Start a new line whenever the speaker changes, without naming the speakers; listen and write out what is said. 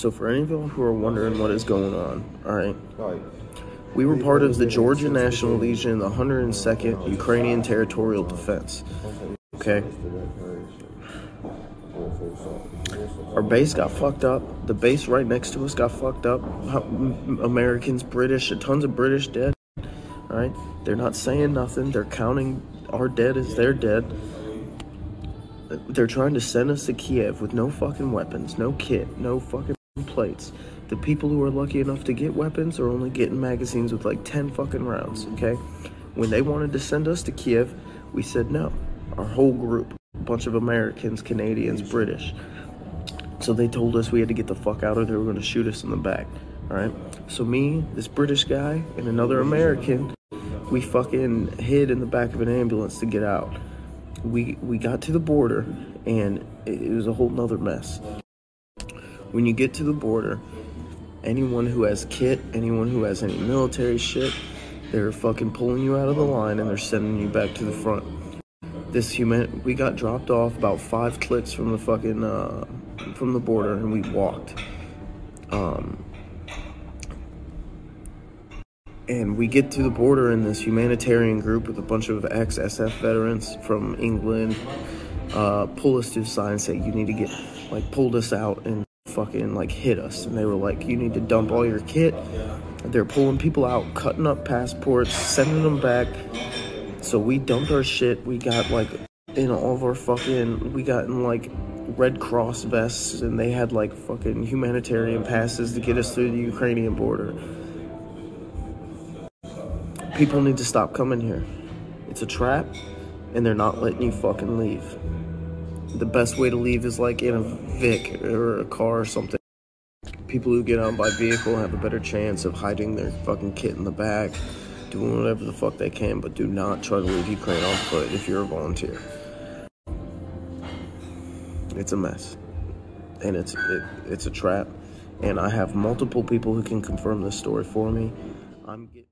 So for any of you who are wondering what is going on, all right, we were part of the Georgia National Legion, the 102nd Ukrainian Territorial Defense. Okay. Our base got fucked up. The base right next to us got fucked up. Americans, British, tons of British dead. All right, they're not saying nothing. They're counting our dead as their dead. They're trying to send us to Kiev with no fucking weapons, no kit, no fucking plates. The people who are lucky enough to get weapons are only getting magazines with like 10 fucking rounds, okay? When they wanted to send us to Kiev, we said no. Our whole group, a bunch of Americans, Canadians, British. So they told us we had to get the fuck out or they were going to shoot us in the back, all right? So me, this British guy, and another American, we fucking hid in the back of an ambulance to get out. We we got to the border and it, it was a whole nother mess. When you get to the border, anyone who has kit, anyone who has any military shit, they're fucking pulling you out of the line and they're sending you back to the front. This human, we got dropped off about five clicks from the fucking uh, from the border and we walked. Um, and we get to the border in this humanitarian group with a bunch of ex-SF veterans from England. Uh, pull us to the side and say you need to get like pulled us out and fucking like hit us. And they were like, you need to dump all your kit. They're pulling people out, cutting up passports, sending them back. So we dumped our shit. We got like in all of our fucking, we got in like Red Cross vests, and they had like fucking humanitarian passes to get us through the Ukrainian border. People need to stop coming here. It's a trap, and they're not letting you fucking leave. The best way to leave is like in a Vic or a car or something. People who get on by vehicle have a better chance of hiding their fucking kit in the back, doing whatever the fuck they can, but do not try to leave Ukraine on foot if you're a volunteer. It's a mess, and it's it, it's a trap. And I have multiple people who can confirm this story for me. I'm getting.